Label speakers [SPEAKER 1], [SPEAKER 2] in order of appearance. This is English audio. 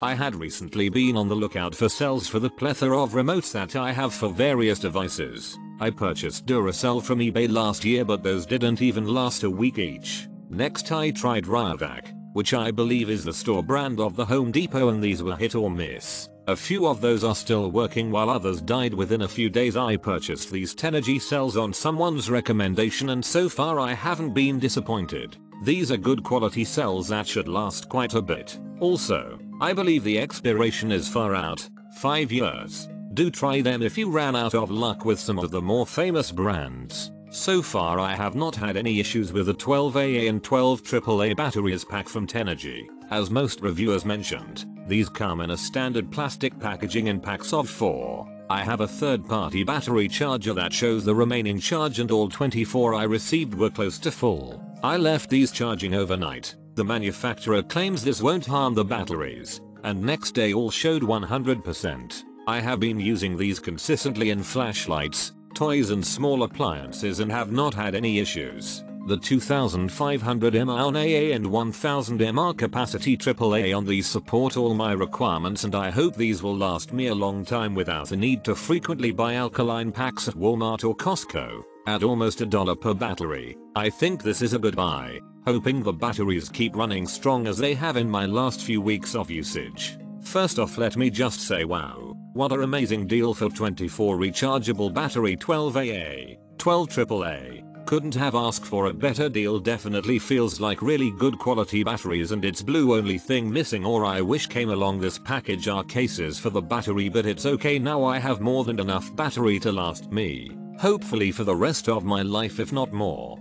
[SPEAKER 1] I had recently been on the lookout for cells for the plethora of remotes that I have for various devices. I purchased Duracell from eBay last year but those didn't even last a week each. Next I tried Rayovac, which I believe is the store brand of the Home Depot and these were hit or miss. A few of those are still working while others died within a few days I purchased these Tenergy cells on someone's recommendation and so far I haven't been disappointed. These are good quality cells that should last quite a bit. Also, I believe the expiration is far out, 5 years. Do try them if you ran out of luck with some of the more famous brands. So far I have not had any issues with the 12AA and 12 AAA batteries pack from Tenergy. As most reviewers mentioned, these come in a standard plastic packaging in packs of 4. I have a third party battery charger that shows the remaining charge and all 24 I received were close to full. I left these charging overnight. The manufacturer claims this won't harm the batteries, and next day all showed 100%. I have been using these consistently in flashlights, toys and small appliances and have not had any issues. The 2500 mAh on AA and 1000 mAh capacity AAA on these support all my requirements and I hope these will last me a long time without the need to frequently buy alkaline packs at Walmart or Costco at almost a dollar per battery. I think this is a good buy, hoping the batteries keep running strong as they have in my last few weeks of usage. First off let me just say wow, what an amazing deal for 24 rechargeable battery 12AA, 12 AAA. Couldn't have asked for a better deal definitely feels like really good quality batteries and it's blue only thing missing or I wish came along this package are cases for the battery but it's okay now I have more than enough battery to last me. Hopefully for the rest of my life if not more.